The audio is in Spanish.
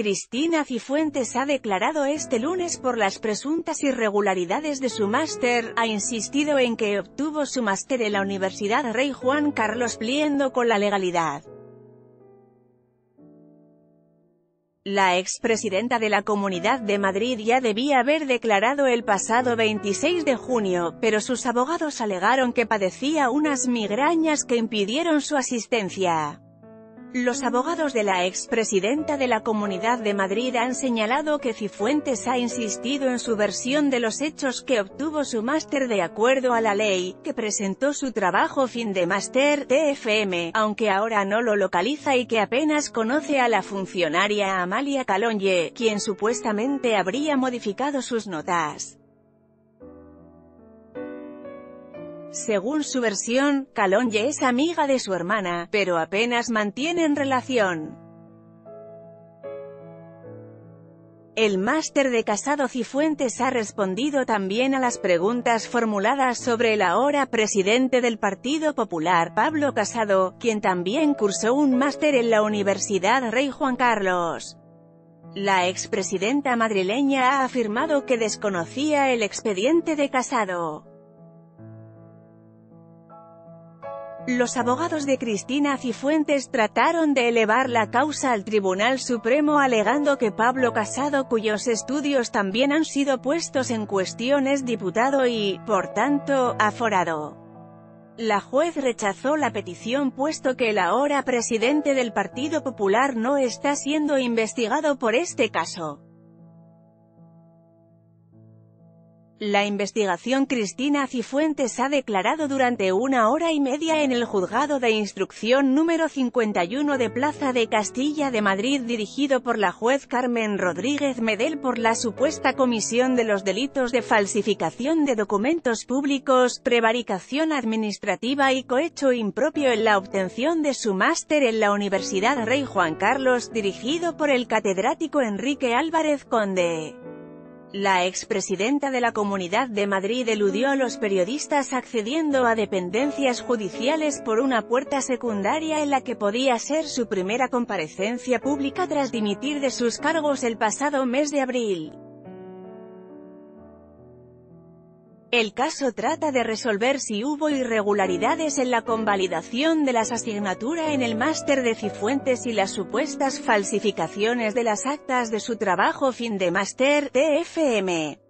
Cristina Cifuentes ha declarado este lunes por las presuntas irregularidades de su máster, ha insistido en que obtuvo su máster en la Universidad Rey Juan Carlos pliendo con la legalidad. La expresidenta de la Comunidad de Madrid ya debía haber declarado el pasado 26 de junio, pero sus abogados alegaron que padecía unas migrañas que impidieron su asistencia. Los abogados de la expresidenta de la Comunidad de Madrid han señalado que Cifuentes ha insistido en su versión de los hechos que obtuvo su máster de acuerdo a la ley, que presentó su trabajo fin de máster, TFM, aunque ahora no lo localiza y que apenas conoce a la funcionaria Amalia Calonge, quien supuestamente habría modificado sus notas. Según su versión, Calonge es amiga de su hermana, pero apenas mantienen relación. El máster de Casado Cifuentes ha respondido también a las preguntas formuladas sobre el ahora presidente del Partido Popular, Pablo Casado, quien también cursó un máster en la Universidad Rey Juan Carlos. La expresidenta madrileña ha afirmado que desconocía el expediente de Casado. Los abogados de Cristina Cifuentes trataron de elevar la causa al Tribunal Supremo alegando que Pablo Casado cuyos estudios también han sido puestos en cuestión es diputado y, por tanto, aforado. La juez rechazó la petición puesto que el ahora presidente del Partido Popular no está siendo investigado por este caso. La investigación Cristina Cifuentes ha declarado durante una hora y media en el juzgado de instrucción número 51 de Plaza de Castilla de Madrid dirigido por la juez Carmen Rodríguez Medel por la supuesta comisión de los delitos de falsificación de documentos públicos, prevaricación administrativa y cohecho impropio en la obtención de su máster en la Universidad Rey Juan Carlos dirigido por el catedrático Enrique Álvarez Conde. La expresidenta de la Comunidad de Madrid eludió a los periodistas accediendo a dependencias judiciales por una puerta secundaria en la que podía ser su primera comparecencia pública tras dimitir de sus cargos el pasado mes de abril. El caso trata de resolver si hubo irregularidades en la convalidación de las asignaturas en el máster de Cifuentes y las supuestas falsificaciones de las actas de su trabajo fin de máster, TFM.